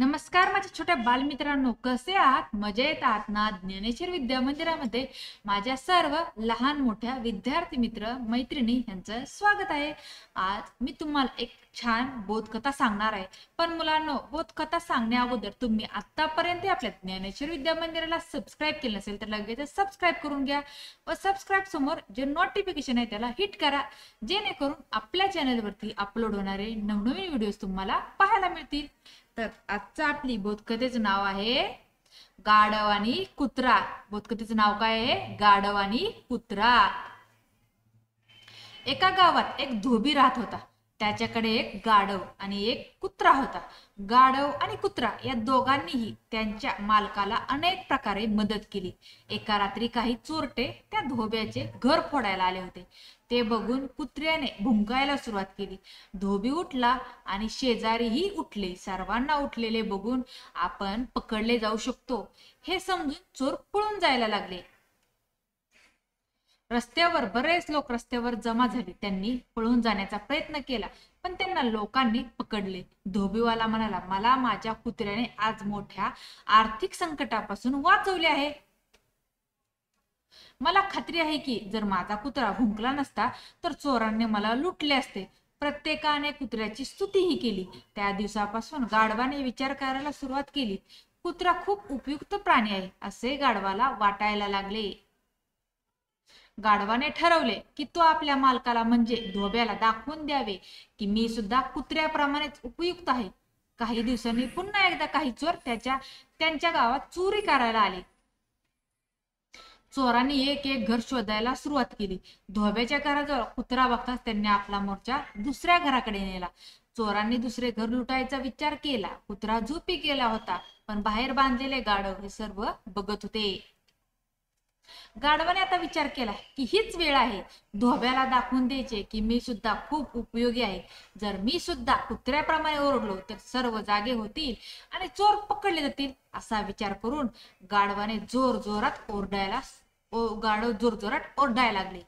नमस्कार माझ्या छोट्या बालमित्रांनो. कसे आहात? मजेत आहात ना? ज्ञानेश्वर विद्या मंदिरामध्ये माझ्या सर्व लहान मोठ्या विद्यार्थी मित्र मैत्रिणी यांचं स्वागत आहे. आज मी तुम्हाला एक छान बोधकथा सांगणार आहे. पण मुलांनो बोधकथा सांगण्या अगोदर तुम्ही आतापर्यंत आपल्या ज्ञानेश्वर विद्या मंदिराला सबस्क्राईब केलं नसेल तर लगेच सबस्क्राईब करून घ्या व सबस्क्राईब समोर जे नोटिफिकेशन आहे त्याला हिट करा. जेणेकरून आपल्या चॅनलवरती अपलोड होणारे नवनवीन व्हिडिओज तुम्हाला पाहायला मिळतील. तर आजचं आपली बोधकथेचं नाव आहे गाढव आणि कुत्रा. बोधकथेचं नाव काय आहे? गाढव आणि कुत्रा. एका गावात एक धोबी राहत होता. त्याच्याकडे एक गाढव आणि एक कुत्रा होता. गाढव आणि कुत्रा या दोघांनीही त्यांच्या मालकाला अनेक प्रकारे मदत केली. एका रात्री काही चोरटे त्या धोब्याचे घर फोडायला आले होते. ते बघून कुत्र्याने भुंकायला सुरुवात केली. धोबी उठला आणि शेजारीही उठले. सर्वांना उठलेले बघून आपण पकडले जाऊ शकतो. हे समजून चोर पळून जायला लागले. रस्त्यावर बरेच लोक रस्त्यावर जमा झाले. त्यांनी पळून जाण्याचा प्रयत्न केला पण त्यांना लोकांनी पकडले. धोबीवाला म्हणाला मला माझ्या कुत्र्याने आज मोठ्या आर्थिक संकटापासून वाचवले आहे. मला खात्री आहे की जर माझा कुत्रा भुंकला नसता तर चोरांनी मला लुटले असते. प्रत्येकाने कुत्र्याची स्तुतीही केली. त्या दिवसापासून गाढवाने विचार करायला सुरुवात केली. कुत्रा खूप उपयुक्त प्राणी आहे असे गाढवाला वाटायला लागले. गाढवाने ठरवले की तो आपल्या मालकाला म्हणजे धोब्याला दाखवून द्यावे की मी सुद्धा कुत्र्याप्रमाणेच उपयुक्त आहे. काही दिवसांनी पुन्हा एकदा काही चोर त्याच्या त्यांच्या गावात चोरी करायला आले. चोरांनी एक एक घर शोधायला सुरुवात केली. धोब्याच्या घराजवळ कुत्रा बघताच त्यांनी आपला मोर्चा दुसऱ्या घराकडे नेला. चोरांनी दुसरे घर लुटायचा विचार केला. कुत्रा झोपी गेला होता पण बाहेर बांधलेले गाढव हे सर्व बघत होते. गाढवाने आता विचार केला की हीच वेळ आहे. धोब्याला दाखवून द्यायचे की मी सुद्धा खूप उपयोगी आहे. जर मी सुद्धा कुत्र्याप्रमाणे ओरडलो तर सर्व जागे होतील आणि चोर पकडले जातील असा विचार करून गाढवाने जोर जोरात ओरडायला गाढव जोर जोरात ओरडायला लागले.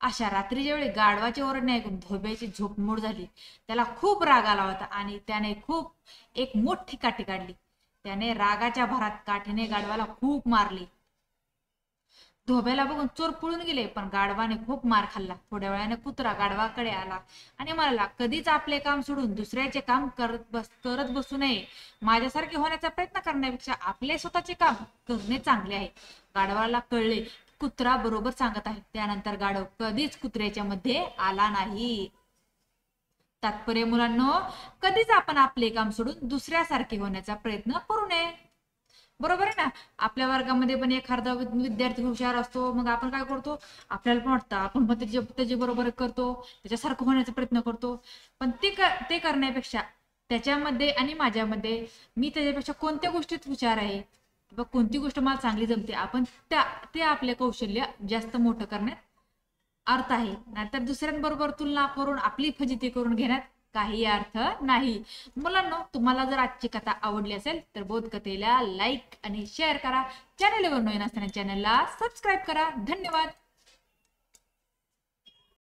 अशा रात्रीच्या वेळी गाढवाचे ओरडणे ऐकून धोब्याची झोपमोड झाली. त्याला खूप राग आला होता आणि त्याने खूप एक मोठी काठी काढली. त्याने रागाच्या भरात काठीने गाढवाला खूप मारली. धोब्याला बघून चोर पळून गेले पण गाढवाने खूप मार खाल्ला. थोड्या वेळाने कुत्रा गाढवाकडे आला आणि म्हणाला कधीच आपले काम सोडून दुसऱ्याचे काम करत बस करत बसू नये. माझ्यासारखे होण्याचा प्रयत्न करण्यापेक्षा आपले स्वतःचे काम करणे चांगले आहे. गाढवाला कळले कुत्रा बरोबर सांगत आहे. त्यानंतर गाढव कधीच कुत्र्याच्या मध्ये आला नाही. तात्पर्य मुलांना कधीच आपण आपले काम सोडून दुसऱ्यासारखे होण्याचा प्रयत्न करू नये. बरोबर आहे ना? आपल्या वर्गामध्ये पण एखादा विद्यार्थी हुशार असतो मग आपण काय करतो? आपल्याला पण वाटतं आपण पण त्याचे त्याचे बरोबर करतो त्याच्यासारखं होण्याचा प्रयत्न करतो. पण ते ते करण्यापेक्षा त्याच्यामध्ये आणि माझ्यामध्ये मी त्याच्यापेक्षा कोणत्या गोष्टीत हुशार आहे? किंवा कोणती गोष्ट मला चांगली जमते? आपण त्या ते आपले कौशल्य जास्त मोठं करण्यात अर्थ आहे. नाहीतर दुसऱ्यांबरोबर तुलना करून आपली फजिती करून घेण्यात काही अर्थ नाही. मुलांना तुम्हाला जर आजची कथा आवडली असेल तर बोधकथेला लाईक आणि शेअर करा. चॅनलवर नवीन असताना चॅनलला सबस्क्राईब करा. धन्यवाद.